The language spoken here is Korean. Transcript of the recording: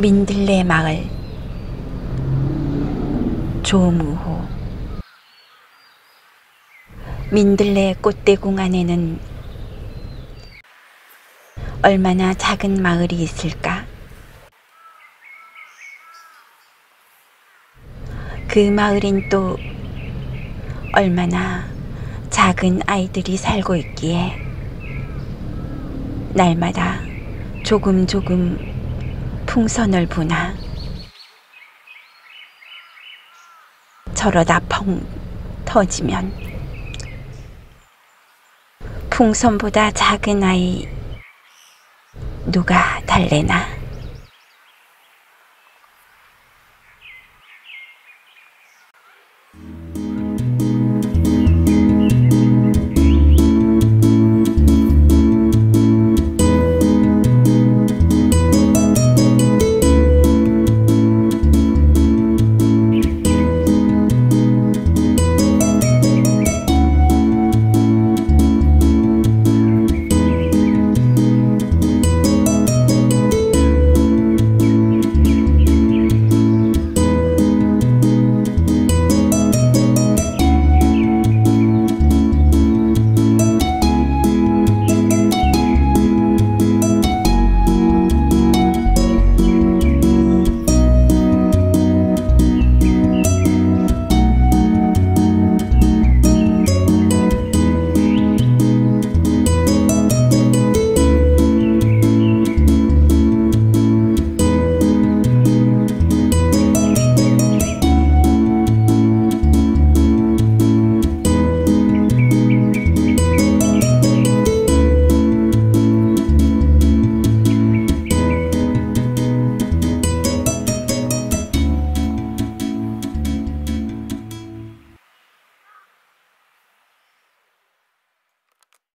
민들레 마을 조무호 민들레 꽃대궁 안에는 얼마나 작은 마을이 있을까? 그 마을엔 또 얼마나 작은 아이들이 살고 있기에 날마다 조금 조금 풍선을 부나 저러다 펑 터지면 풍선보다 작은 아이 누가 달래나